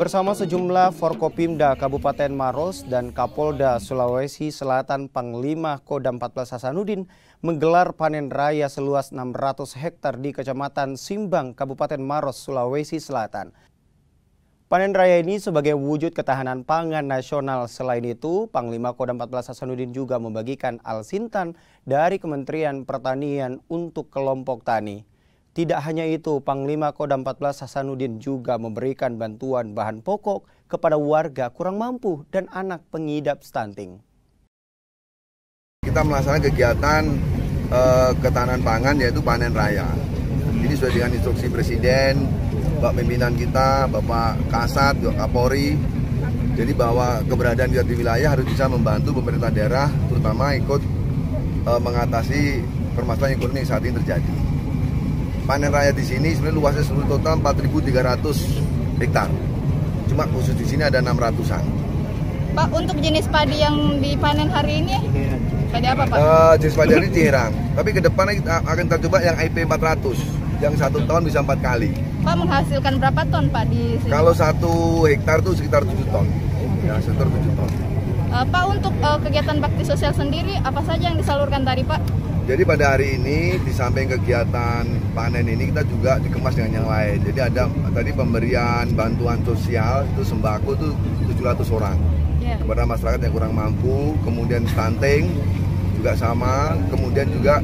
Bersama sejumlah Forkopimda Kabupaten Maros dan Kapolda Sulawesi Selatan Panglima Kodam 14 Hasanuddin menggelar panen raya seluas 600 hektar di Kecamatan Simbang, Kabupaten Maros, Sulawesi Selatan. Panen raya ini sebagai wujud ketahanan pangan nasional. Selain itu, Panglima Kodam 14 Hasanuddin juga membagikan alsintan dari Kementerian Pertanian untuk kelompok tani. Tidak hanya itu, Panglima Kodam 14 Hasanuddin juga memberikan bantuan bahan pokok kepada warga kurang mampu dan anak pengidap stunting. Kita melaksanakan kegiatan uh, ketahanan pangan yaitu panen raya. Ini sesuai dengan instruksi Presiden, Bapak pimpinan kita, Bapak Kasat, Bapak Kapolri. Jadi bahwa keberadaan kita di wilayah harus bisa membantu pemerintah daerah, terutama ikut uh, mengatasi permasalahan ekonomi yang saat ini terjadi panen raya di sini sebenarnya luasnya seluruh total 4.300 hektar. Cuma khusus di sini ada 600-an. Pak, untuk jenis padi yang dipanen hari ini, padi apa Pak? Uh, jenis padi ini Ciherang. Tapi ke depan kita akan kita coba yang IP 400, yang satu tahun bisa empat kali. Pak menghasilkan berapa ton Pak di sini? Kalau satu hektar itu sekitar 7 ton. Ya, sekitar 7 ton. Uh, Pak, untuk uh, kegiatan bakti sosial sendiri, apa saja yang disalurkan tadi Pak? Jadi pada hari ini di samping kegiatan panen ini kita juga dikemas dengan yang lain. Jadi ada tadi pemberian bantuan sosial itu sembako itu 700 orang yeah. kepada masyarakat yang kurang mampu. Kemudian stunting juga sama. Kemudian juga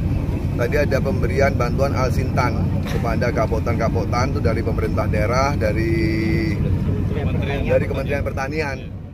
tadi ada pemberian bantuan alsintan kepada kapotan-kapotan itu dari pemerintah daerah, dari dari Kementerian Pertanian.